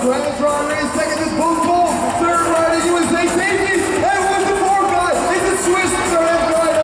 Grand drawing, second this Boozy.